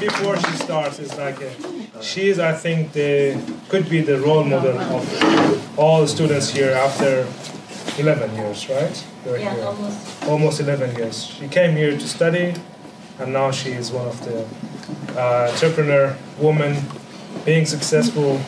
before she starts, it's like a, she is, I think, the could be the role model of all the students here after 11 years, right? You're yeah, here. almost. Almost 11 years. She came here to study, and now she is one of the uh, entrepreneur woman, being successful,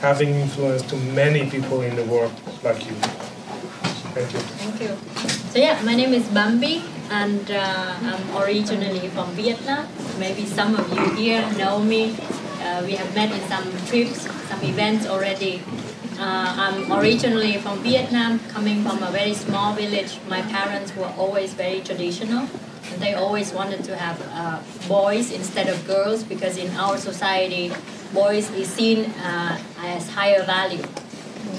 having influence to many people in the world like you. Thank you. Thank you. So yeah, my name is Bambi, and uh, I'm originally from Vietnam. Maybe some of you here know me. Uh, we have met in some trips, some events already. Uh, I'm originally from Vietnam, coming from a very small village. My parents were always very traditional. They always wanted to have uh, boys instead of girls because in our society, boys is seen uh, as higher value.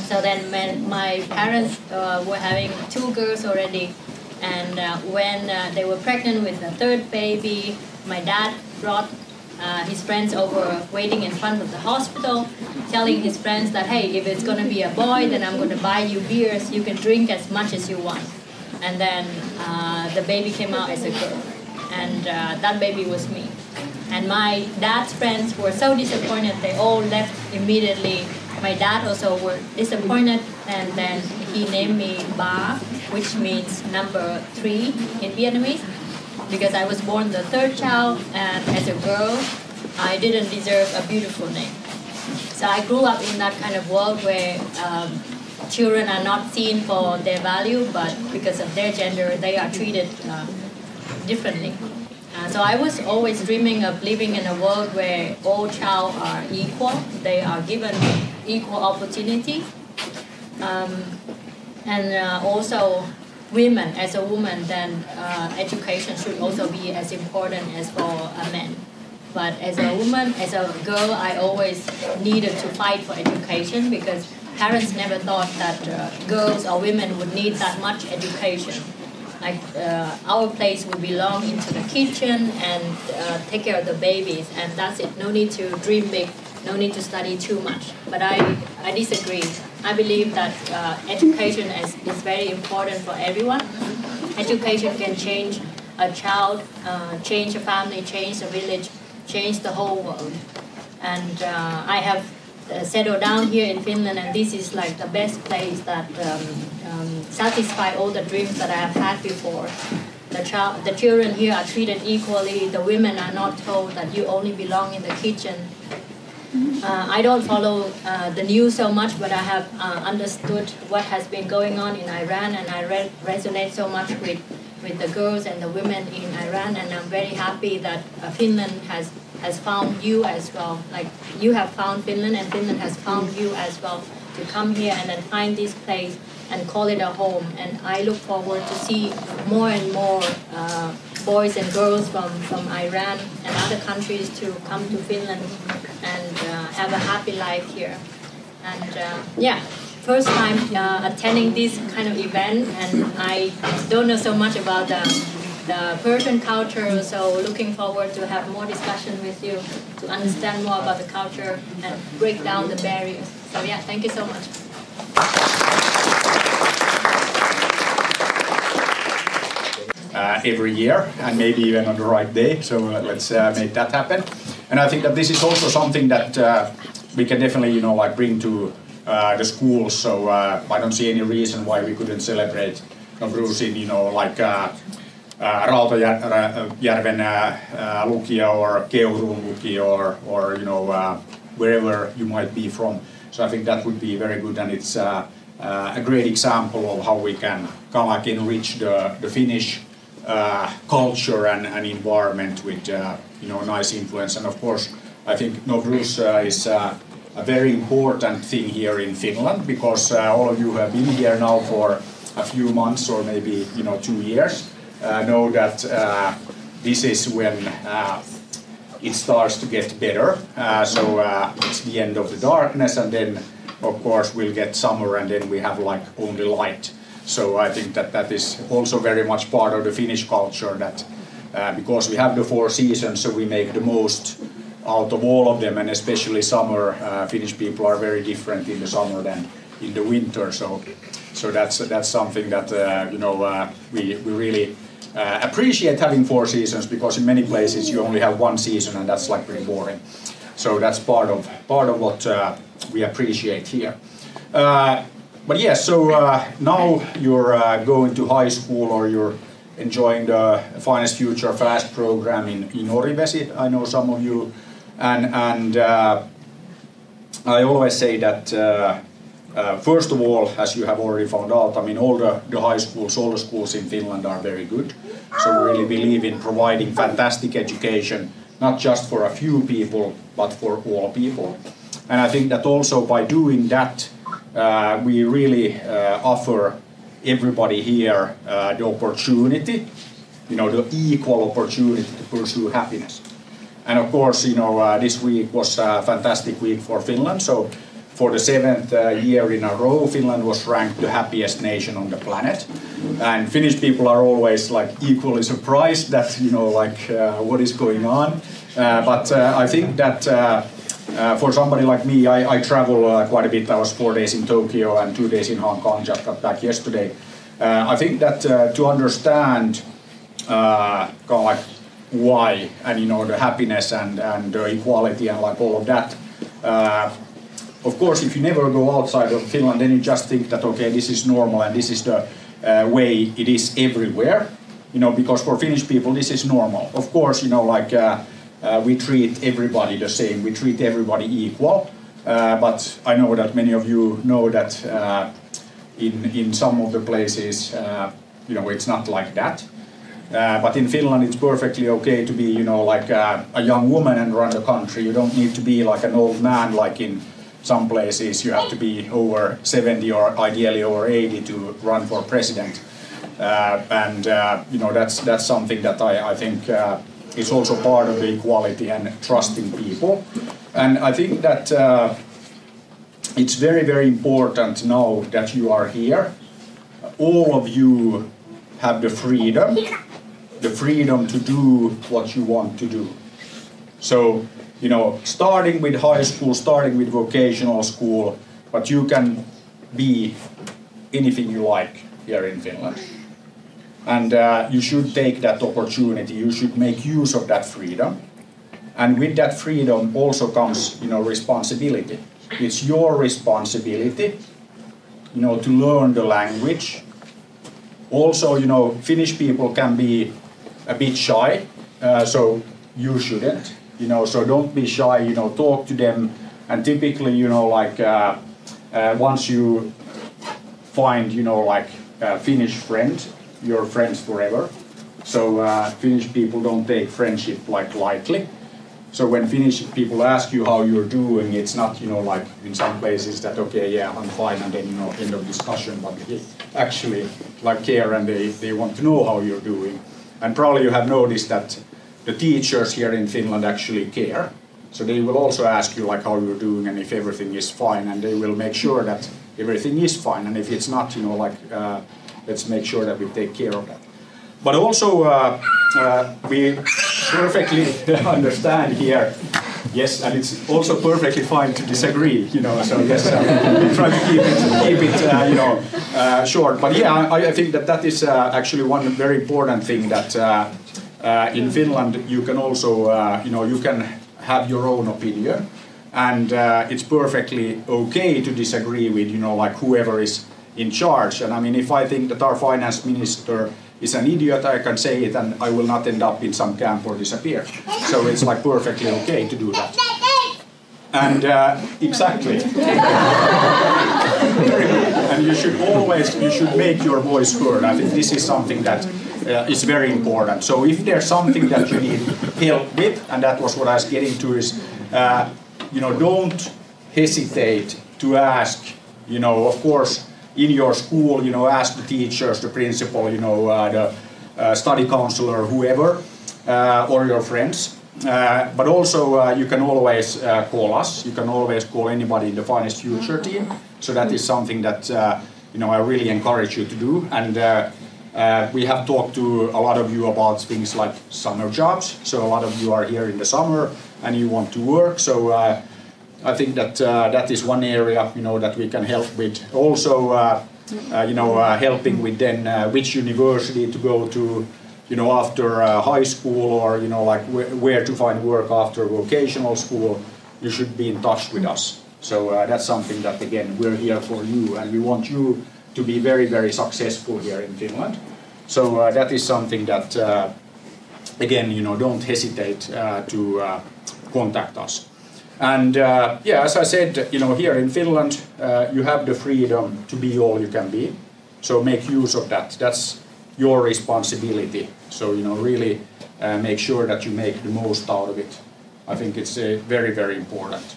So then when my parents uh, were having two girls already, and uh, when uh, they were pregnant with the third baby, my dad brought uh, his friends over waiting in front of the hospital, telling his friends that, hey, if it's going to be a boy, then I'm going to buy you beers. You can drink as much as you want. And then uh, the baby came out as a girl. And uh, that baby was me. And my dad's friends were so disappointed, they all left immediately. My dad also were disappointed, and then he named me Ba, which means number three in Vietnamese because I was born the third child, and as a girl, I didn't deserve a beautiful name. So I grew up in that kind of world where um, children are not seen for their value, but because of their gender, they are treated uh, differently. Uh, so I was always dreaming of living in a world where all child are equal. They are given equal opportunity. Um, and uh, also women as a woman, then uh, education should also be as important as for a man. But as a woman, as a girl, I always needed to fight for education because parents never thought that uh, girls or women would need that much education. Like uh, our place would belong into the kitchen and uh, take care of the babies, and that's it. No need to dream big no need to study too much. But I, I disagree. I believe that uh, education is, is very important for everyone. Education can change a child, uh, change a family, change a village, change the whole world. And uh, I have uh, settled down here in Finland, and this is like the best place that um, um, satisfy all the dreams that I have had before. The, child, the children here are treated equally. The women are not told that you only belong in the kitchen uh, I don't follow uh, the news so much, but I have uh, understood what has been going on in Iran, and I re- resonate so much with, with the girls and the women in Iran, and I'm very happy that uh, Finland has has found you as well. Like you have found Finland, and Finland has found you as well to come here and then find this place and call it a home. And I look forward to see more and more uh, boys and girls from, from Iran and other countries to come to Finland and uh, have a happy life here. And uh, yeah, first time uh, attending this kind of event, and I don't know so much about the, the Persian culture, so looking forward to have more discussion with you to understand more about the culture and break down the barriers. So yeah, thank you so much. Uh, every year and maybe even on the right day. So uh, let's uh, make that happen. And I think that this is also something that uh, we can definitely, you know, like bring to uh, the schools. So uh, I don't see any reason why we couldn't celebrate Nowruz in, you know, like uh, uh, Rautajärven uh, Lukio or Keuruun Lukio or, or you know, uh, wherever you might be from. So I think that would be very good and it's uh, uh, a great example of how we can kind of like enrich the, the Finnish uh, culture and, and environment with uh, you know nice influence. And of course, I think Nowruz uh, is a very important thing here in Finland because uh, all of you have been here now for a few months or maybe you know two years uh, know that this is when it starts to get better. so it's the end of the darkness, and then of course we'll get summer, and then we have like only light. So I think that that is also very much part of the Finnish culture that uh, because we have the four seasons, so we make the most out of all of them, and especially summer. Uh, Finnish people are very different in the summer than in the winter. So, so that's that's something that uh, you know uh, we we really uh, appreciate having four seasons because in many places you only have one season and that's like pretty boring. So that's part of part of what uh, we appreciate here. Uh, but yes, so uh, now you're uh, going to high school or you're enjoying the Finest Future Fast program in, in Orivesi. I know some of you, and and uh, I always say that. Uh, first of all, as you have already found out, I mean, all the, the high schools, all the schools in Finland are very good. So we really believe in providing fantastic education, not just for a few people, but for all people. And I think that also by doing that, uh, we really uh, offer everybody here uh, the opportunity, you know, the equal opportunity to pursue happiness. And of course, you know, uh, this week was a fantastic week for Finland. So for the seventh uh, year in a row, Finland was ranked the happiest nation on the planet. And Finnish people are always like equally surprised that you know like uh, what is going on. But I think that. Uh, uh, for somebody like me, I, I travel quite a bit. I was four days in Tokyo and two days in Hong Kong. Just got back yesterday. I think that to understand kind of like why and you know the happiness and and the equality and like all of that of course, if you never go outside of Finland, then you just think that okay, this is normal and this is the uh, way it is everywhere. You know, because for Finnish people, this is normal. Of course, you know, like uh, uh, we treat everybody the same. We treat everybody equal. Uh, but I know that many of you know that uh, in in some of the places, uh, you know, it's not like that. but in Finland, it's perfectly okay to be, you know, like a young woman and run the country. You don't need to be like an old man, like in some places you have to be over 70 or ideally over 80 to run for president. Uh, and uh, you know that's that's something that I, I think uh, is also part of the equality and trusting people. And I think that uh, it's very very important now that you are here. All of you have the freedom, the freedom to do what you want to do. So you know, starting with high school, starting with vocational school, but you can be anything you like here in Finland. And uh, you should take that opportunity, you should make use of that freedom. And with that freedom also comes, you know, responsibility. It's your responsibility, you know, to learn the language. Also, you know, Finnish people can be a bit shy, uh, so you shouldn't you know so don't be shy you know talk to them and typically you know like uh, uh, once you find you know like finnish friend you're friends forever. So uh, finnish people don't take friendship like lightly. So when finnish people ask you how you're doing it's not you know like in some places that okay yeah i'm fine and then you know end of discussion. But they actually like care and they, they want to know how you're doing. And probably you have noticed that the teachers here in Finland actually care. So they will also ask you like how you're doing and if everything is fine, and they will make sure that everything is fine. And if it's not, you know, like uh, let's make sure that we take care of that. But also, uh, uh, we perfectly understand here. Yes, and it's also perfectly fine to disagree, you know. So yes, uh, try to keep it, keep it, uh, you know, uh, short. But yeah, I, I, think that that is actually one very important thing that uh, in Finland, you can also, uh, you know, you can have your own opinion, and uh, it's perfectly okay to disagree with, you know, like whoever is in charge. And I mean, if I think that our finance minister is an idiot, I can say it, and I will not end up in some camp or disappear. So it's like perfectly okay to do that. And uh, exactly. and you should always you should make your voice heard. I think this is something that uh, is very important. So if there's something that you need help with, and that was what I was getting to, is uh, you know don't hesitate to ask. You know, of course, in your school, you know, ask the teachers, the principal, you know, uh, the uh, study counselor, whoever, uh, or your friends. Uh, but also, you can always call us. You can always call anybody in the Finest Future team. So that is something that you know I really encourage you to do. And uh, we have talked to a lot of you about things like summer jobs. So a lot of you are here in the summer and you want to work. So uh, I think that uh, that is one area you know that we can help with. Also, uh, uh, you know, helping with then which university to go to. you know, after high school or, you know, like wh where to find work after vocational school, you should be in touch with us. So that's something that, again, we're here for you and we want you to be very, very successful here in Finland. So uh, that is something that, uh, again, you know, don't hesitate uh, to contact us. And yeah, as I said, you know, here in Finland, you have the freedom to be all you can be. So make use of that. That's your responsibility. So you know, really uh, make sure that you make the most out of it. I think it's uh, very, very important.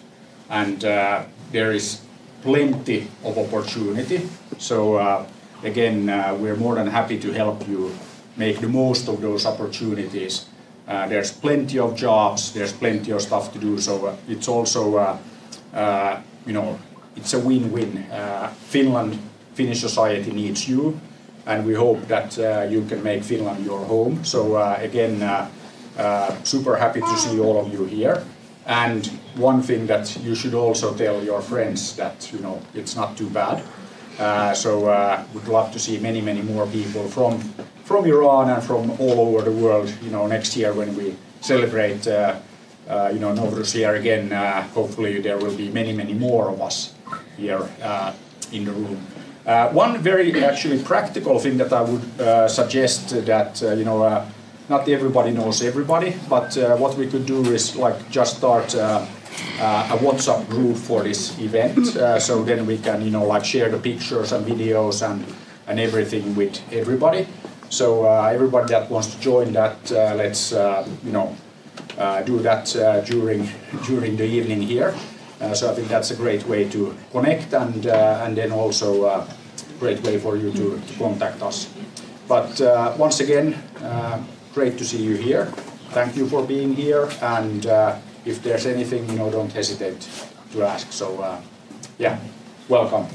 And uh, there is plenty of opportunity. So uh, again, uh, we're more than happy to help you make the most of those opportunities. Uh, there's plenty of jobs. There's plenty of stuff to do. So it's also, you know, it's a win-win. Finland, Finnish society needs you and we hope that uh, you can make Finland your home. So uh, again, uh, super happy to see all of you here. And one thing that you should also tell your friends that you know it's not too bad. Uh, so uh, would love to see many, many more people from from Iran and from all over the world. You know, next year when we celebrate, uh, uh, you know, Nowruz year again. hopefully, there will be many, many more of us here in the room. Uh, one very actually practical thing that I would uh, suggest that uh, you know uh, not everybody knows everybody, but uh, what we could do is like just start uh, a WhatsApp group for this event, so then we can you know like share the pictures and videos and and everything with everybody. So uh, everybody that wants to join that, uh, let's uh, you know do that during during the evening here. Uh, so I think that's a great way to connect and uh, and then also a uh, great way for you to, to contact us. But once again, great to see you here. Thank you for being here, and if there's anything, you know, don't hesitate to ask. So, yeah, welcome.